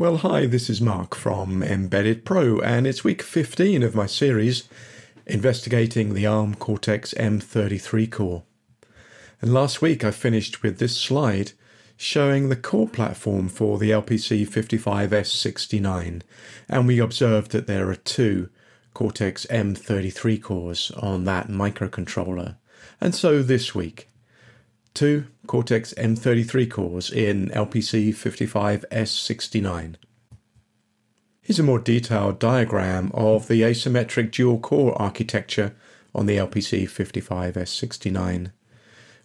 Well, hi, this is Mark from Embedded Pro, and it's week 15 of my series investigating the ARM Cortex M33 core. And last week I finished with this slide showing the core platform for the LPC 55S69, and we observed that there are two Cortex M33 cores on that microcontroller. And so this week, two Cortex M33 cores in LPC 55S69. Here's a more detailed diagram of the asymmetric dual core architecture on the LPC 55S69.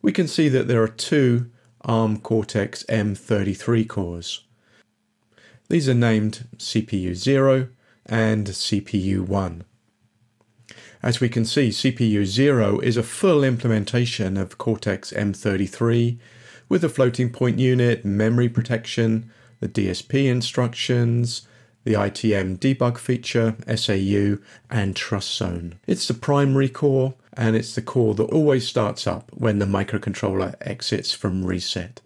We can see that there are two ARM Cortex M33 cores. These are named CPU 0 and CPU 1. As we can see, CPU 0 is a full implementation of Cortex M33 with the floating point unit, memory protection, the DSP instructions, the ITM debug feature, SAU, and trust zone. It's the primary core, and it's the core that always starts up when the microcontroller exits from reset.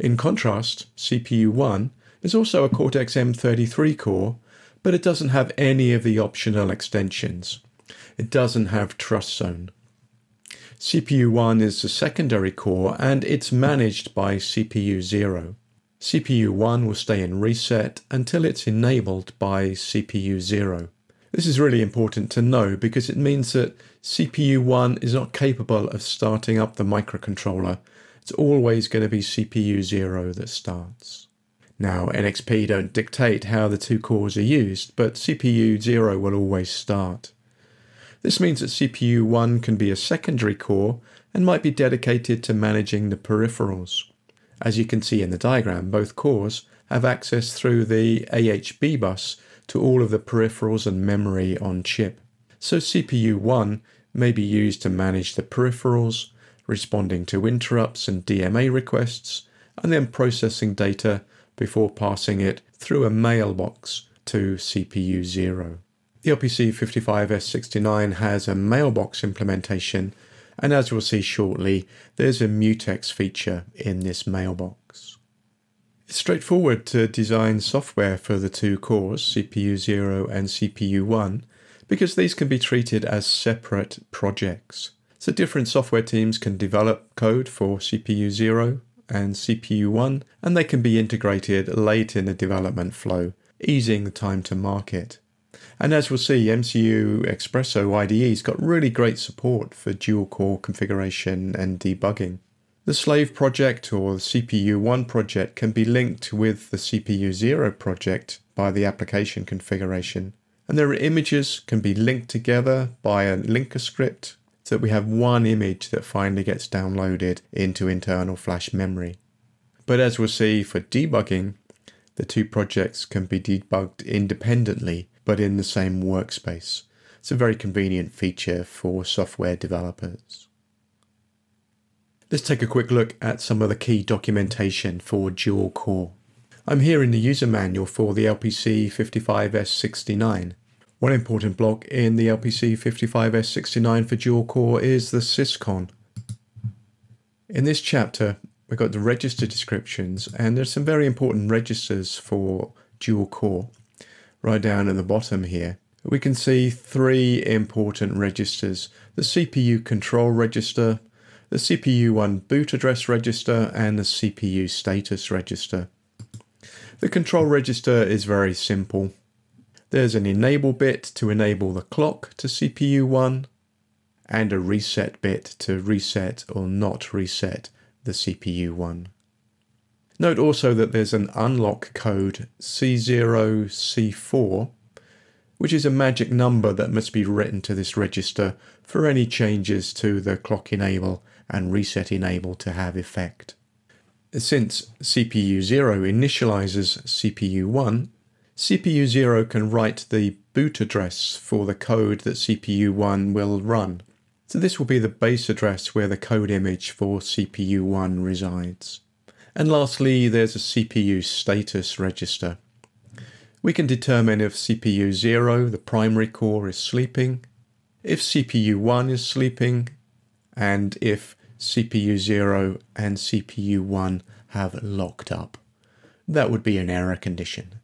In contrast, CPU 1 is also a Cortex M33 core, but it doesn't have any of the optional extensions. It doesn't have trust zone. CPU 1 is the secondary core and it's managed by CPU 0. CPU 1 will stay in reset until it's enabled by CPU 0. This is really important to know because it means that CPU 1 is not capable of starting up the microcontroller. It's always going to be CPU 0 that starts. Now, NXP don't dictate how the two cores are used, but CPU 0 will always start. This means that CPU 1 can be a secondary core and might be dedicated to managing the peripherals. As you can see in the diagram, both cores have access through the AHB bus to all of the peripherals and memory on chip. So CPU 1 may be used to manage the peripherals, responding to interrupts and DMA requests, and then processing data before passing it through a mailbox to CPU 0. The LPC 55S69 has a mailbox implementation, and as we'll see shortly, there's a mutex feature in this mailbox. It's straightforward to design software for the two cores, CPU 0 and CPU 1, because these can be treated as separate projects. So different software teams can develop code for CPU 0 and CPU 1, and they can be integrated late in the development flow, easing the time to market. And as we'll see, MCUXpresso IDE's got really great support for dual core configuration and debugging. The slave project or the CPU1 project can be linked with the CPU0 project by the application configuration. And their images can be linked together by a linker script so that we have one image that finally gets downloaded into internal flash memory. But as we'll see for debugging, the two projects can be debugged independently but in the same workspace. It's a very convenient feature for software developers. Let's take a quick look at some of the key documentation for dual core. I'm here in the user manual for the LPC 55S69. One important block in the LPC 55S69 for dual core is the syscon. In this chapter, we've got the register descriptions and there's some very important registers for dual core right down at the bottom here, we can see three important registers. The CPU control register, the CPU1 boot address register, and the CPU status register. The control register is very simple. There's an enable bit to enable the clock to CPU1, and a reset bit to reset or not reset the CPU1. Note also that there's an unlock code C0C4, which is a magic number that must be written to this register for any changes to the clock enable and reset enable to have effect. Since CPU 0 initializes CPU 1, CPU 0 can write the boot address for the code that CPU 1 will run. So this will be the base address where the code image for CPU 1 resides. And lastly, there's a CPU status register. We can determine if CPU 0, the primary core, is sleeping, if CPU 1 is sleeping, and if CPU 0 and CPU 1 have locked up. That would be an error condition.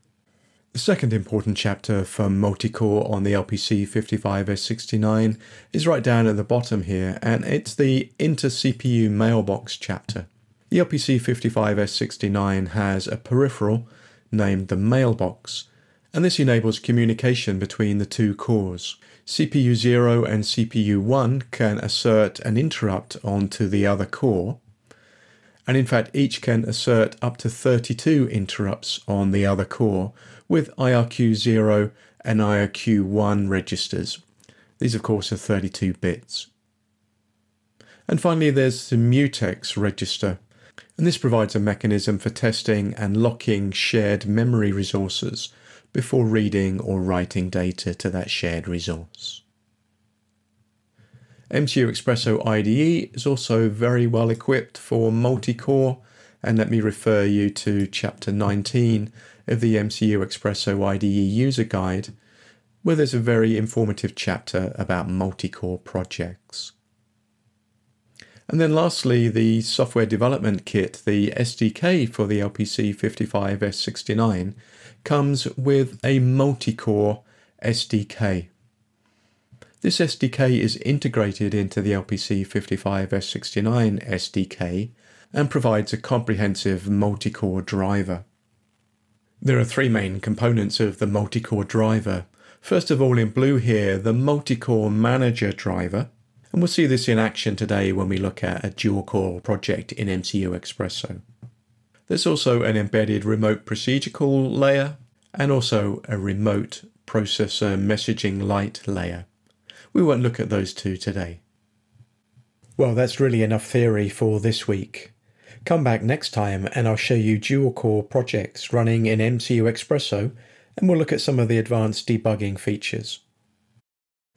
The second important chapter for multi-core on the LPC 55S69 is right down at the bottom here, and it's the inter-CPU mailbox chapter. The LPC 55S69 has a peripheral named the mailbox, and this enables communication between the two cores. CPU 0 and CPU 1 can assert an interrupt onto the other core, and in fact each can assert up to 32 interrupts on the other core with IRQ0 and IRQ1 registers. These of course are 32 bits. And finally there's the mutex register and this provides a mechanism for testing and locking shared memory resources before reading or writing data to that shared resource. MCUXpresso IDE is also very well equipped for multi-core and let me refer you to chapter 19 of the MCUXpresso IDE user guide where there's a very informative chapter about multi-core projects. And then lastly, the software development kit, the SDK for the LPC 55S69, comes with a multi-core SDK. This SDK is integrated into the LPC 55S69 SDK and provides a comprehensive multi-core driver. There are three main components of the multi-core driver. First of all in blue here, the multi-core manager driver, and we'll see this in action today when we look at a dual core project in MCUXpresso. There's also an embedded remote procedure call layer and also a remote processor messaging light layer. We won't look at those two today. Well, that's really enough theory for this week. Come back next time and I'll show you dual core projects running in MCUXpresso and we'll look at some of the advanced debugging features.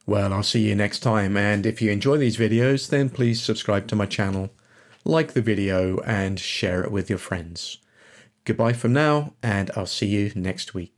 Well, I'll see you next time, and if you enjoy these videos, then please subscribe to my channel, like the video, and share it with your friends. Goodbye from now, and I'll see you next week.